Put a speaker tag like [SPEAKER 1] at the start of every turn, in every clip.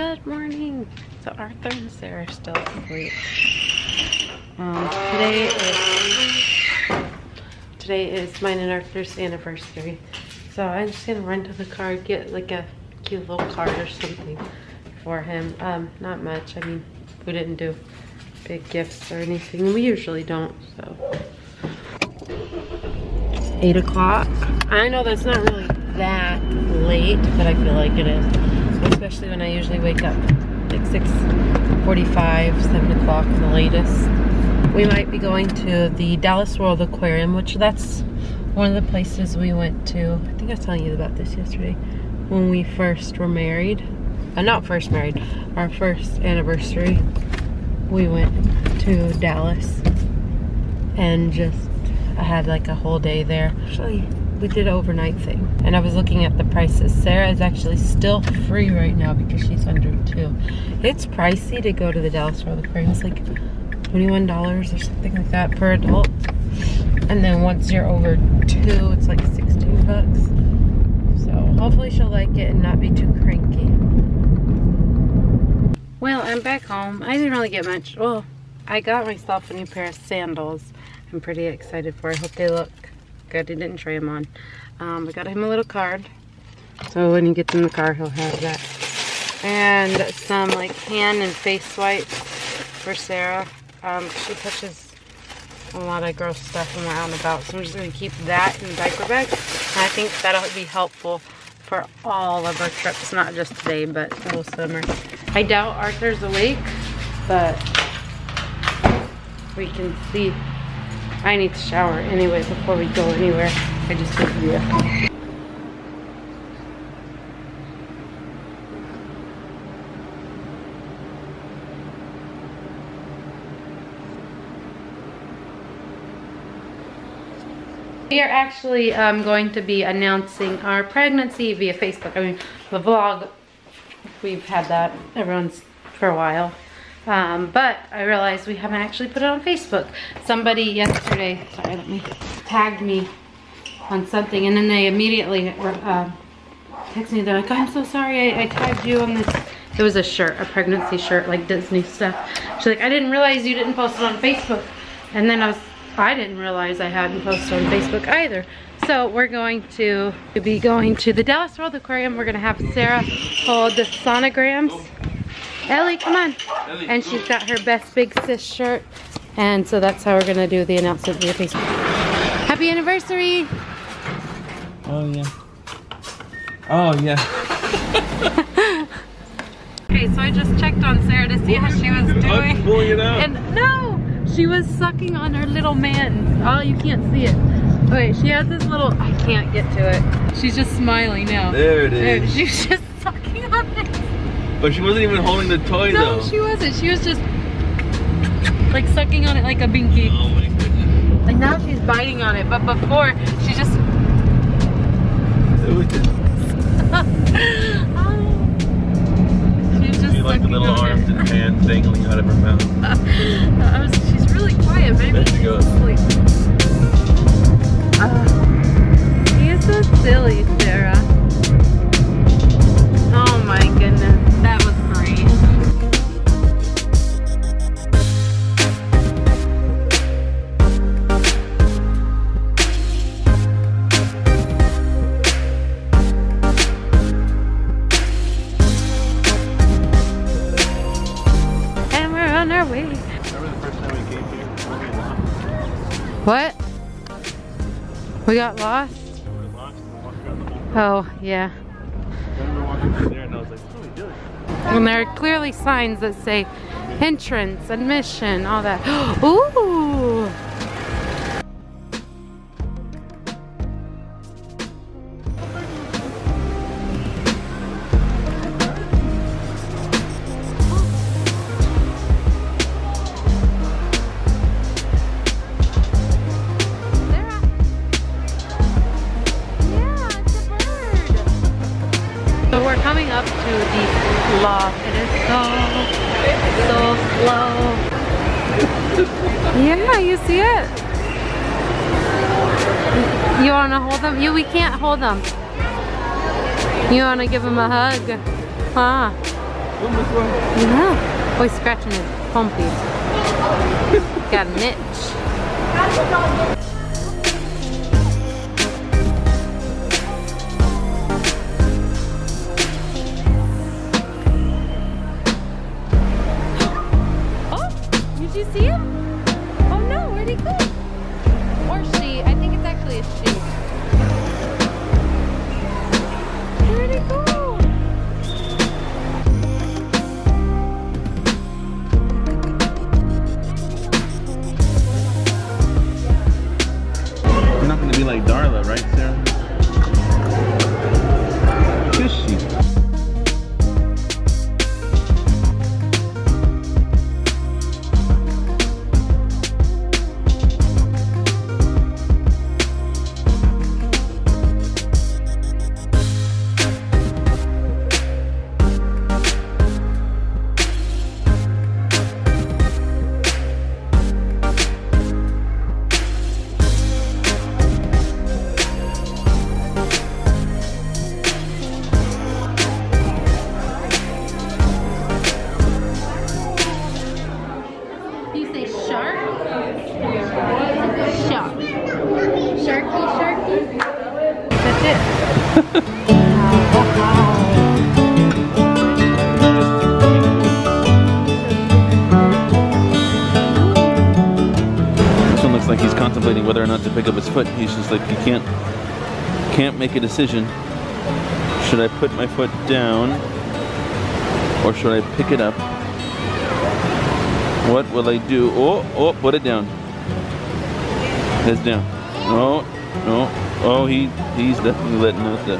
[SPEAKER 1] Good morning. So Arthur and Sarah are still asleep. Um, today is today is mine and Arthur's anniversary. So I'm just gonna run to the car, get like a cute little card or something for him. Um, not much. I mean, we didn't do big gifts or anything. We usually don't, so. Eight o'clock. I know that's not really that late, but I feel like it is. Especially when I usually wake up like 6.45, 7 o'clock the latest. We might be going to the Dallas World Aquarium, which that's one of the places we went to. I think I was telling you about this yesterday. When we first were married. Uh, not first married, our first anniversary. We went to Dallas and just I had like a whole day there. Actually, we did an overnight thing. And I was looking at the prices. Sarah is actually still free right now because she's under two. It's pricey to go to the Dallas World Aquarium. It's like $21 or something like that per adult. And then once you're over two, it's like 16 bucks. So hopefully she'll like it and not be too cranky. Well, I'm back home. I didn't really get much. Well, I got myself a new pair of sandals. I'm pretty excited for. I hope they look good. I didn't try him on. Um, I got him a little card. So when he gets in the car, he'll have that. And some like hand and face wipes for Sarah. Um, she touches a lot of gross stuff and about. So I'm just going to keep that in the diaper bag. And I think that'll be helpful for all of our trips, not just today, but the whole summer. I doubt Arthur's awake, but we can see I need to shower anyway before we go anywhere. I just took you. We are actually um, going to be announcing our pregnancy via Facebook. I mean, the vlog, we've had that, everyone's for a while. Um, but I realized we haven't actually put it on Facebook. Somebody yesterday, sorry, let me, tagged me on something and then they immediately uh, text me, they're like, I'm so sorry, I, I tagged you on this. It was a shirt, a pregnancy shirt, like Disney stuff. She's like, I didn't realize you didn't post it on Facebook. And then I was, I didn't realize I hadn't posted on Facebook either. So we're going to be going to the Dallas World Aquarium. We're gonna have Sarah hold the sonograms. Ellie, come on. Ellie, and she's got her best big sis shirt. And so that's how we're gonna do the announcement via Facebook. Happy anniversary!
[SPEAKER 2] Oh yeah. Oh yeah.
[SPEAKER 1] okay, so I just checked on Sarah to see how she was doing.
[SPEAKER 2] Pulling it out.
[SPEAKER 1] And no! She was sucking on her little man. Oh, you can't see it. Wait, she has this little, I can't get to it. She's just smiling now.
[SPEAKER 2] There it is. There,
[SPEAKER 1] she's just sucking on it.
[SPEAKER 2] But she wasn't even holding the toy
[SPEAKER 1] no,
[SPEAKER 2] though.
[SPEAKER 1] No, she wasn't. She was just like sucking on it like a binky.
[SPEAKER 2] Oh my goodness.
[SPEAKER 1] Like now she's biting on it, but before she just.
[SPEAKER 2] It was just.
[SPEAKER 1] She's just
[SPEAKER 2] she like the little arms and hands dangling out of her mouth.
[SPEAKER 1] Uh, was, she's really quiet. Maybe
[SPEAKER 2] there she goes.
[SPEAKER 1] asleep. Uh, he is so silly,
[SPEAKER 2] We
[SPEAKER 1] got lost? Oh, yeah.
[SPEAKER 2] And
[SPEAKER 1] there are clearly signs that say entrance, admission, all that. Ooh! Loft. It is so, so slow. yeah, you see it? You wanna hold them? You, we can't hold them. You wanna give him a hug? Huh? You know. Oh, scratching his pumpy. Got an itch. See him? Oh no, where'd he go? Or she. I think it's actually a she. Where'd he go?
[SPEAKER 2] You're not gonna be like Darla, right, Sarah? Contemplating whether or not to pick up his foot. He's just like, he can't, can't make a decision. Should I put my foot down or should I pick it up? What will I do? Oh, oh, put it down. Heads down. No, no. Oh, he, he's definitely letting out the,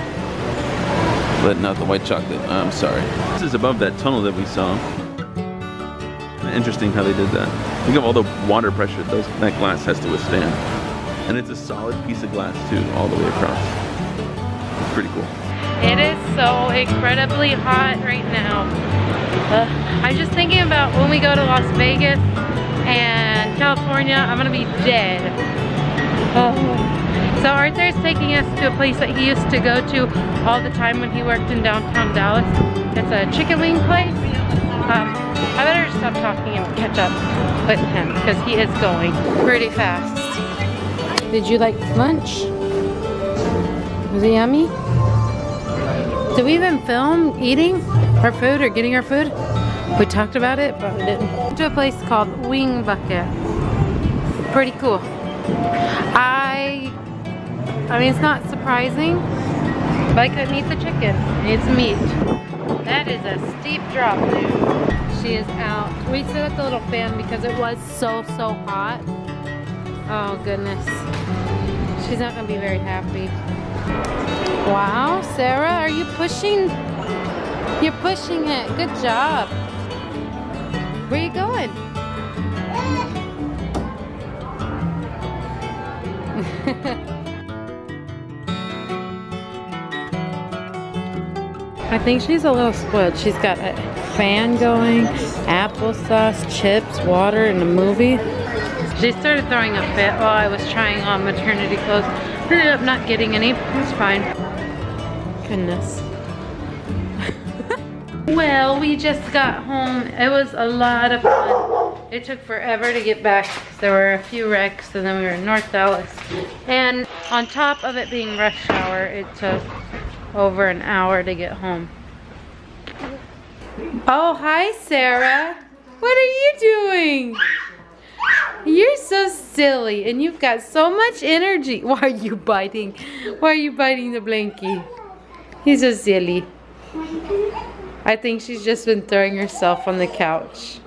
[SPEAKER 2] letting out the white chocolate. I'm sorry. This is above that tunnel that we saw. Interesting how they did that. Think of all the water pressure those, that glass has to withstand. And it's a solid piece of glass too, all the way across. It's pretty cool.
[SPEAKER 1] It is so incredibly hot right now. Uh, I'm just thinking about when we go to Las Vegas and California, I'm gonna be dead. Oh. So Arthur is taking us to a place that he used to go to all the time when he worked in downtown Dallas. It's a chicken wing place. Um, I better stop talking and catch up with him because he is going pretty fast. Did you like lunch? Was it yummy? Did we even film eating our food or getting our food? We talked about it, but we didn't. To a place called Wing Bucket. Pretty cool. I, I mean, it's not surprising, but I couldn't eat the chicken. It's meat. That is a steep drop, dude. She is out. We set up the little fan because it was so, so hot. Oh, goodness. She's not gonna be very happy. Wow, Sarah, are you pushing? You're pushing it. Good job. Where are you going? I think she's a little spoiled. She's got a fan going, applesauce, chips, water, and a movie. She started throwing a fit while I was trying on maternity clothes. Ended up not getting any. It's fine. Goodness. well, we just got home. It was a lot of fun. It took forever to get back because there were a few wrecks and then we were in North Dallas. And on top of it being rush hour, it took over an hour to get home. Oh, hi, Sarah. What are you doing? You're so silly and you've got so much energy. Why are you biting? Why are you biting the blankie? He's so silly. I think she's just been throwing herself on the couch.